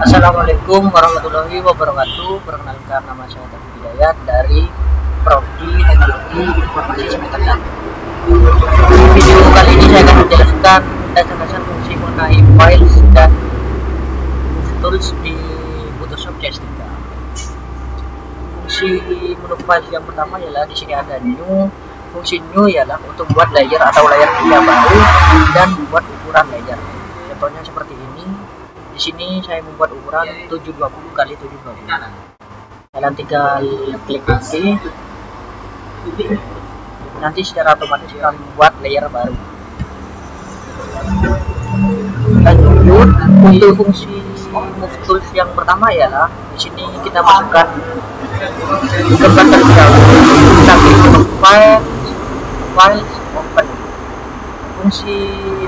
Assalamualaikum warahmatullahi wabarakatuh. Perkenalkan nama saya Taufik Hidayat dari Prodi Teknologi Informasi Semester 1. Di video kali ini saya akan menjelaskan dasar-dasar fungsi mengenai files dan tools di Photoshop CS3. Fungsi menu files yang pertama ialah di sini ada new. Fungsi new ialah untuk membuat layer atau layer media baru dan membuat ukuran layer. Contohnya seperti ini di sini saya membuat ukuran 720 kali 720 kalian tinggal klik OK nanti secara otomatis akan membuat layer baru. Lanjut untuk fungsi move tools yang pertama ialah di sini kita masukkan gambar dahulu kita klik file file open. Fungsi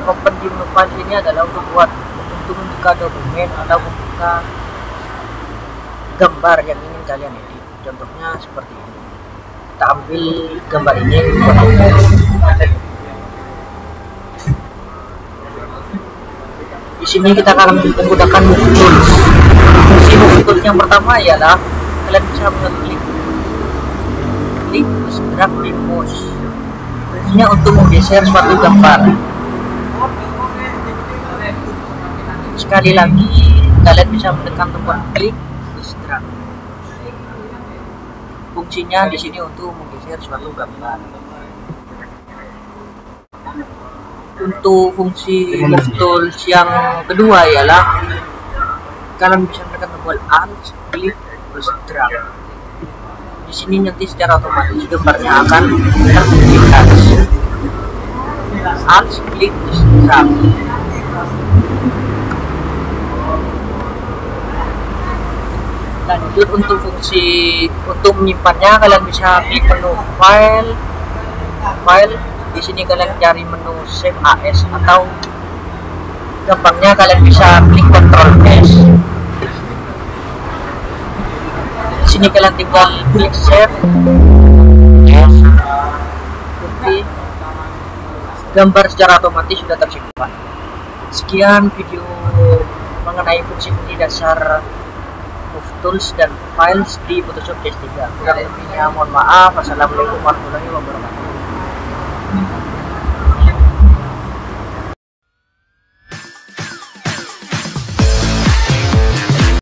open di file ini adalah untuk buat untuk membuka dokumen atau membuka gambar yang ingin kalian edit. Contohnya seperti ini. Kita ambil gambar ini. Di sini kita akan menggunakan tools fungsi tools yang pertama ialah kalian bisa mengklik klik. Drag with mouse. Fungsinya untuk menggeser suatu gambar sekali lagi kalian bisa menekan tombol klik drag fungsinya di sini untuk menggeser suatu gambar. Untuk fungsi tools yang kedua ialah kalian bisa menekan tombol alt klik drag di sini nanti secara otomatis gambarnya akan terduplikasi alt klik drag lanjut untuk fungsi untuk menyimpannya kalian bisa klik menu file file. Di sini kalian cari menu save as atau gampangnya kalian bisa klik control s. Di sini kalian tinggal klik save. Gambar secara otomatis sudah tersimpan. Sekian video mengenai fungsi-fungsi dasar tools dan files di Photoshop CS3 kurang lebihnya mohon maaf. Assalamualaikum warahmatullahi wabarakatuh